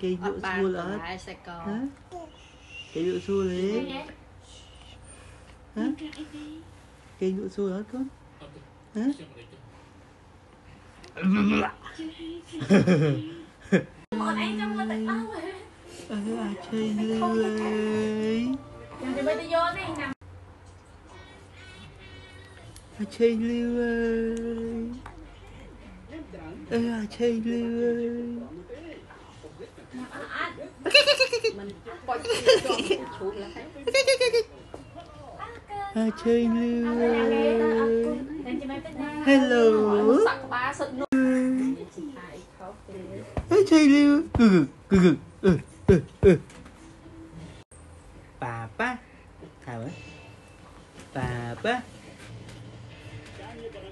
Cái dụ xu là Cái dụ xu đấy Cái dụ xu đó con. Hả? Bọn anh chơi lưới Thì chơi lưu ơi Ê à, chê lưu À, chơi lưu Hello. À, chơi lưu Ừ, ừ, ừ, ừ, ừ Bà ba Thảo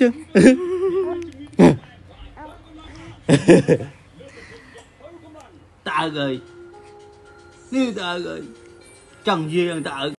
hả bây tạ rồi như tạ rồi chẳng gì là tạ